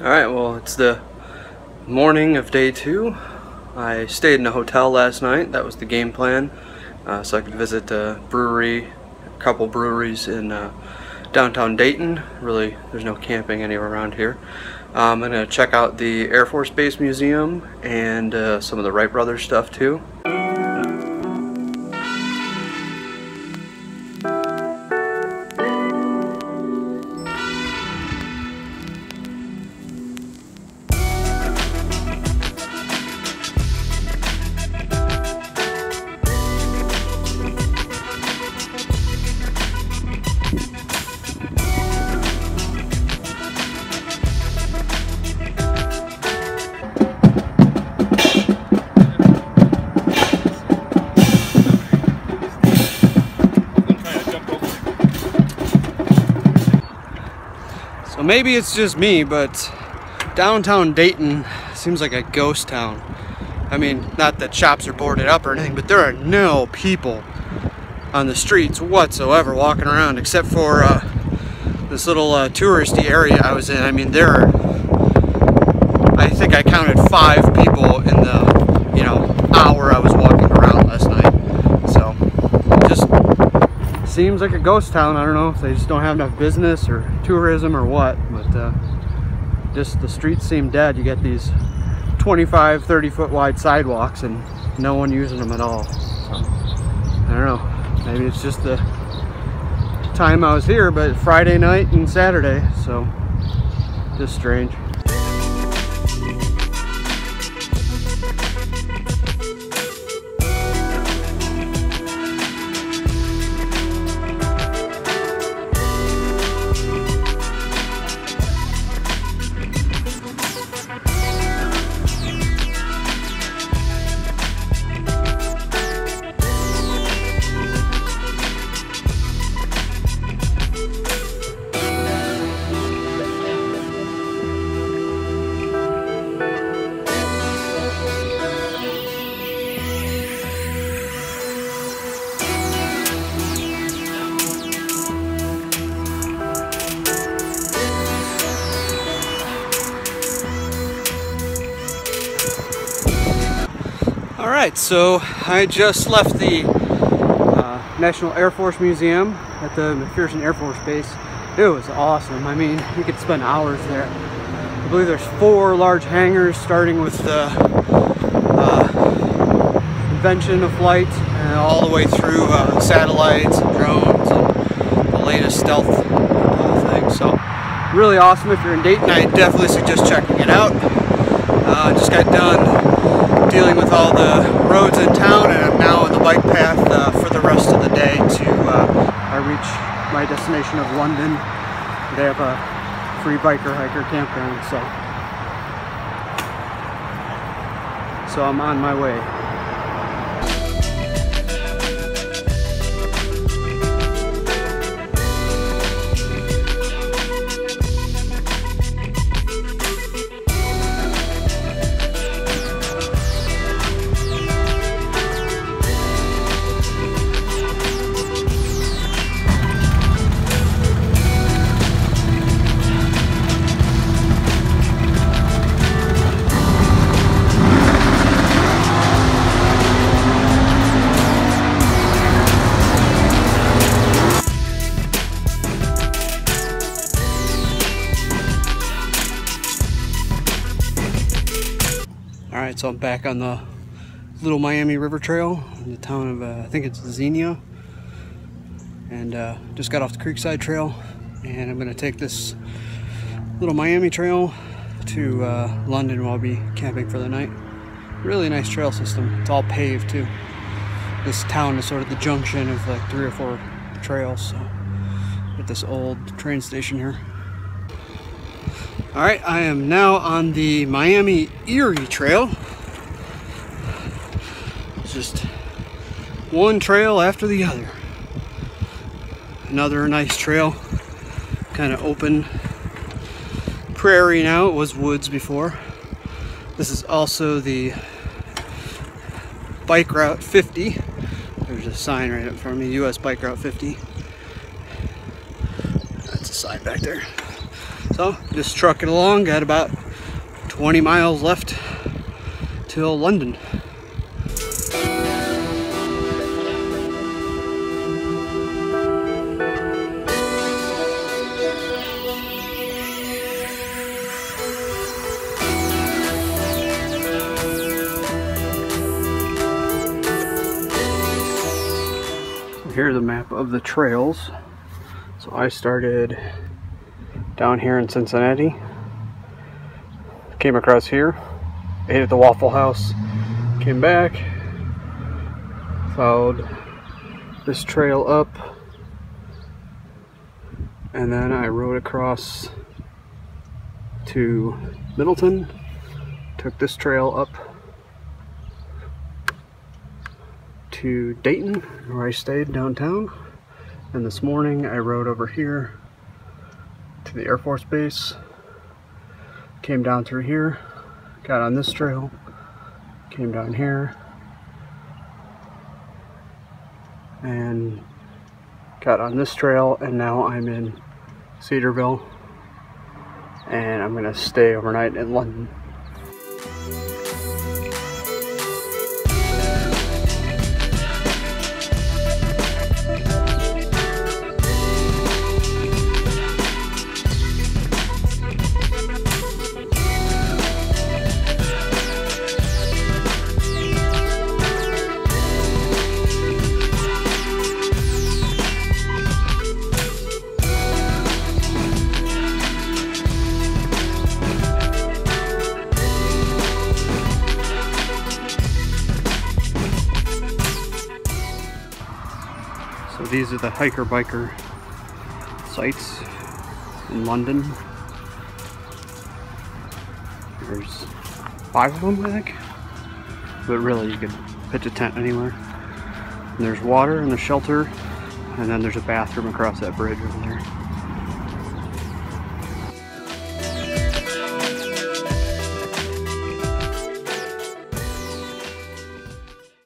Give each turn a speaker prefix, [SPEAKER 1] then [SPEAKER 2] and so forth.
[SPEAKER 1] Alright, well, it's the morning of day two. I stayed in a hotel last night. That was the game plan. Uh, so I could visit a brewery, a couple breweries in uh, downtown Dayton. Really, there's no camping anywhere around here. Um, I'm going to check out the Air Force Base Museum and uh, some of the Wright Brothers stuff too. So maybe it's just me, but downtown Dayton seems like a ghost town. I mean, not that shops are boarded up or anything, but there are no people on the streets whatsoever walking around except for uh, this little uh, touristy area I was in. I mean, there are, I think I counted five people in the, you know, hour I was walking around last night. So, just seems like a ghost town. I don't know if they just don't have enough business or tourism or what, but uh, just the streets seem dead. You get these 25, 30 foot wide sidewalks and no one using them at all. So, I don't know. Maybe it's just the time I was here, but Friday night and Saturday, so just strange. All right, so I just left the uh, National Air Force Museum at the Wright-Patterson Air Force Base. It was awesome. I mean, you could spend hours there. I believe there's four large hangars starting with the uh, invention of flight and all the way through uh, satellites and drones and the latest stealth uh, things. So really awesome. If you're in Dayton, I definitely suggest checking it out. Uh, just got done dealing with all the roads in town and I'm now on the bike path uh, for the rest of the day to uh, I reach my destination of London. They have a free biker hiker campground so so I'm on my way. So I'm back on the Little Miami River Trail in the town of, uh, I think it's Xenia. And uh, just got off the Creekside Trail and I'm gonna take this Little Miami Trail to uh, London where I'll be camping for the night. Really nice trail system. It's all paved too. This town is sort of the junction of like three or four trails. So, at this old train station here. All right, I am now on the Miami Erie Trail. Just one trail after the other. Another nice trail, kind of open prairie now. It was woods before. This is also the Bike Route 50. There's a sign right up front of me, US Bike Route 50. That's a sign back there. So just trucking along, got about 20 miles left till London. Here's a map of the trails. So I started down here in Cincinnati. Came across here, ate at the Waffle House, came back, followed this trail up, and then I rode across to Middletown, took this trail up to Dayton, where I stayed downtown. And this morning I rode over here to the Air Force Base, came down through here, got on this trail, came down here, and got on this trail, and now I'm in Cedarville, and I'm gonna stay overnight in London. So these are the hiker biker sites in London. There's five of them, I think. But really, you could pitch a tent anywhere. And there's water and there's shelter, and then there's a bathroom across that bridge over there.